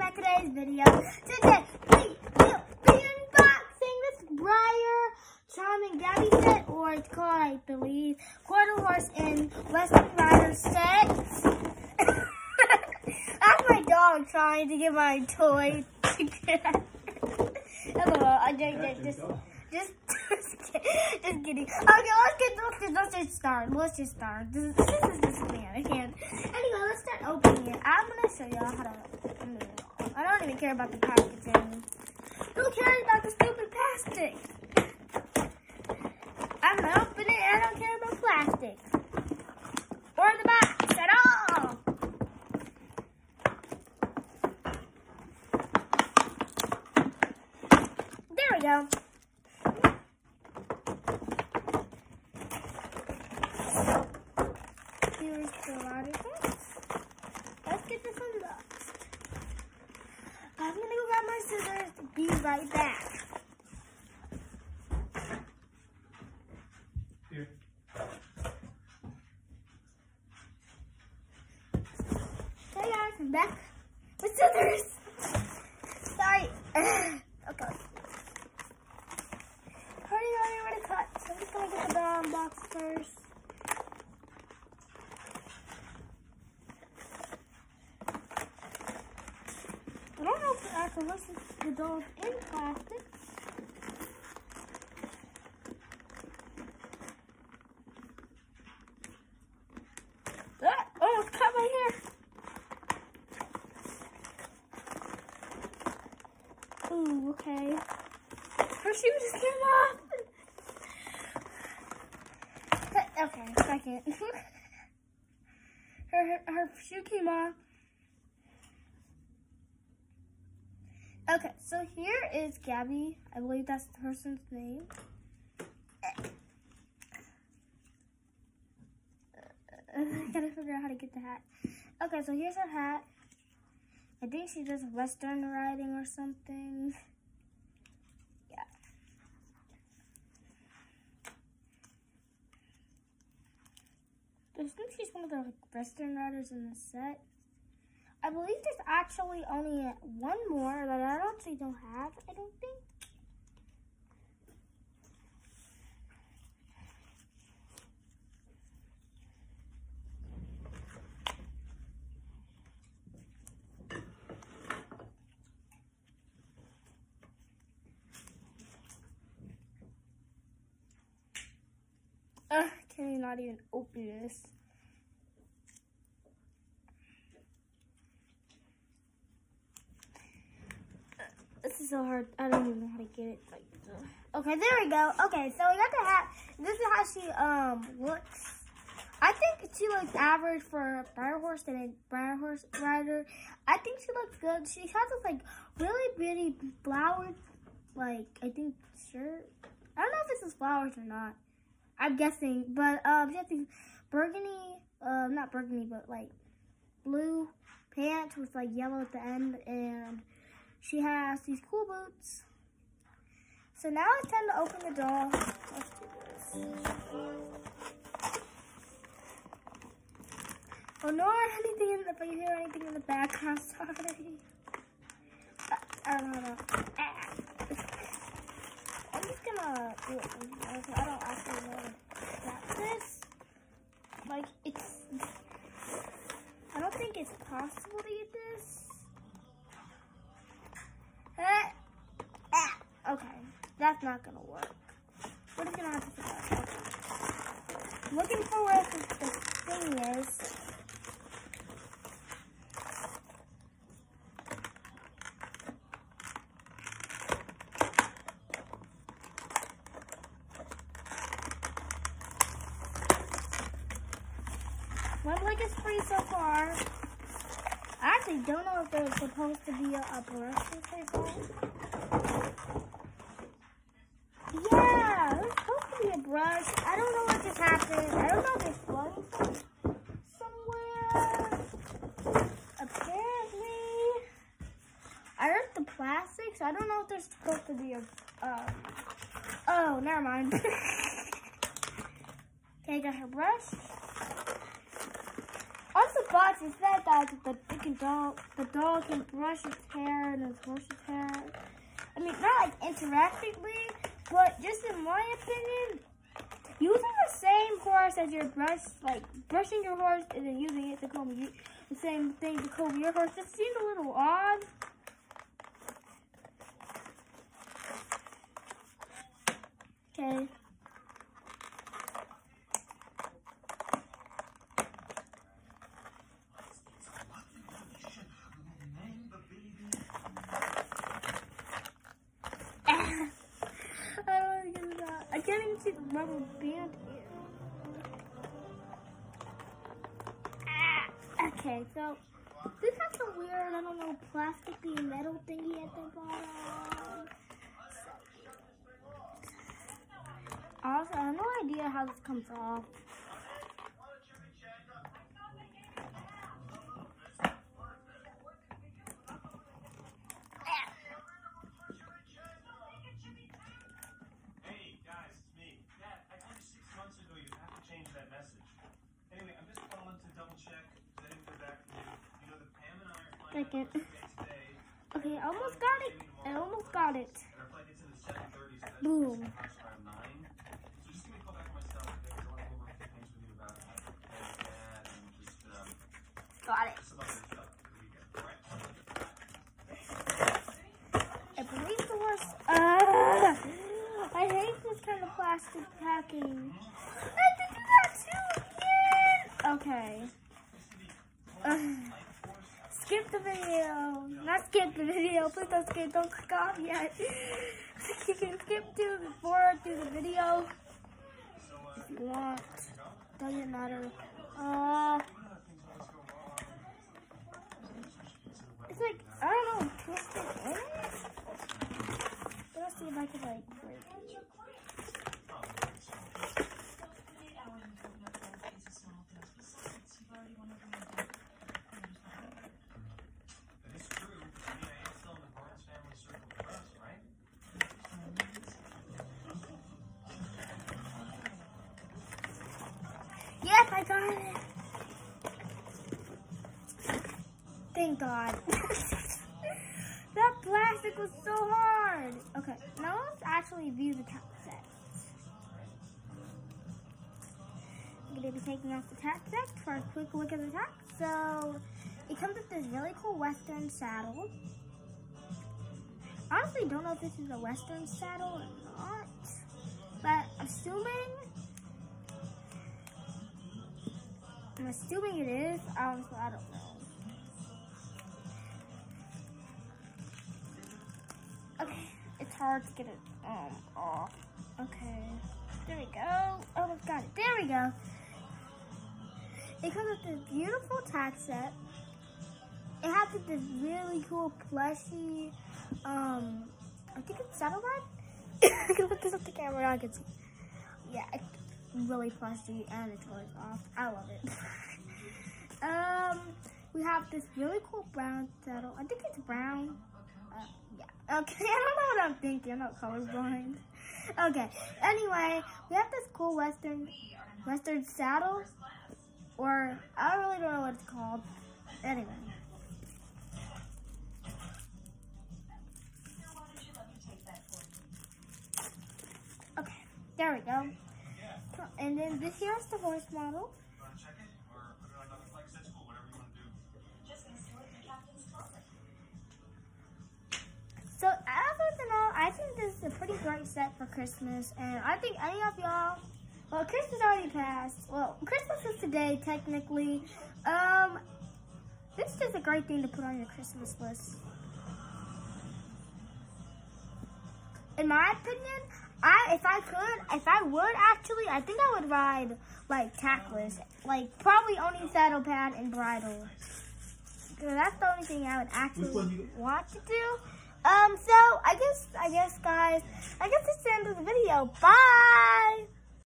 to today's video. Today, we will be unboxing this Breyer Charming Gabby set, or it's called, I believe, Quarter Horse in Western Rider set. That's my dog trying to get my toy. Hello, I just, just, just, just kidding. Okay, let's get, let's get, let's just start. Let's just start. This is, this is just me. I can't. Anyway, let's start opening it. I'm gonna show y'all how to. I don't even care about the packaging. Who cares about the stupid plastic? I'm gonna open it. I don't care about plastic or the box at all. There we go. Here's the ladder box. Let's get this unboxed. I'm gonna go grab my scissors. Be right back. Here. Hey guys, I'm back with scissors. Sorry. okay. Hurry, hurry, hurry, cut. So I'm just gonna get the brown box first. I don't know if it actually looks like the dog in plastic. Ah, oh, it cut my hair. Ooh, okay. Her shoe just came off. Okay, second. her, her, her shoe came off. Okay, so here is Gabby. I believe that's the person's name. I gotta figure out how to get the hat. Okay, so here's her hat. I think she does Western riding or something. Yeah. I think she's one of the Western riders in the set. I believe there's actually only one more that I actually don't have, I don't think. Ugh, can you not even open this? This is so hard. I don't even know how to get it. Like, okay, there we go. Okay, so we got the hat. This is how she um looks. I think she looks average for a Breyer Horse and a Breyer Horse rider. I think she looks good. She has this like really pretty flowered, like I think shirt. I don't know if this is flowers or not. I'm guessing, but she has these burgundy, uh, not burgundy, but like blue pants with like yellow at the end, and she has these cool boots. So now it's time to open the door. Let's do this. Oh no, anything in the, if hear anything in the back, sorry. I don't know. Gonna do it here. I don't actually know that this. Like, it's. I don't think it's possible to get this. Ah, ah, okay, that's not gonna work. We're just gonna have to figure out. Okay. Looking for where the, the thing is. My so far. I actually don't know if there's supposed to be a, a it on. Yeah, there's supposed to be a brush. I don't know what just happened. I don't know if it's flooding somewhere. Apparently, I heard the plastic, so I don't know if there's supposed to be a. Uh, oh, never mind. okay, I got her brush. It said that the freaking dog, the dog can brush its hair and his horse's hair. I mean, not like interactively, but just in my opinion, using the same horse as your brush, like brushing your horse and then using it to comb you, the same thing to comb your horse, just seems a little odd. Okay. I can't see the rubber band here. Ah, okay, so this has some weird, I don't know, plasticky metal thingy at the bottom. Also, I have no idea how this comes off. Hey guys, it's me. Dad, I told you six months ago you have to change that message. Anyway, I'm just calling to double check that I didn't go back from you. You know that Pam and I are flying Second. out to Spain today. Okay, I almost got it. I almost got it. And our flight gets in at 7:30, so that's Boom. starts around 9. So just give me a call back on my cell today because I want to go over a few things with you about uh, Pam and Dad and just, almost Got it. other stuff for the weekend. All right? I believe the worst. Uh, I hate this kind of plastic packing. I do that too again. Okay. Uh, skip the video. Not skip the video. Please don't skip. Don't click off yet. you can skip to forward to the video if you want. Doesn't matter. Uh, it's like I don't know, twisted it. Let's see if I can like break it. God. that plastic was so hard. Okay, now let's actually view the tack set. I'm gonna be taking off the tack set for a quick look at the tack. So, it comes with this really cool Western saddle. Honestly, don't know if this is a Western saddle or not, but assuming I'm assuming it is. Um, honestly, I don't know. Hard to get it um off. Okay, there we go. Almost got it. There we go. It comes with this beautiful tack set. It has like, this really cool plushy, um, I think it's saddle ride. I can put this up the camera. I can see. Yeah, it's really plushy and it's really soft. I love it. um, we have this really cool brown saddle. I think it's brown. Okay, I don't know what I'm thinking. I'm not colorblind. Okay. Anyway, we have this cool western western saddle, or I really don't know what it's called. Anyway. Okay, there we go. And then this here is the horse model. This is a pretty great set for Christmas, and I think any of y'all, well, Christmas already passed. Well, Christmas is today technically. Um, this is a great thing to put on your Christmas list. In my opinion, I if I could, if I would actually, I think I would ride like tackless, like probably only saddle pad and bridle. Cause that's the only thing I would actually want to do. Um, so I guess, I guess, guys, I guess that's the end of the video. Bye.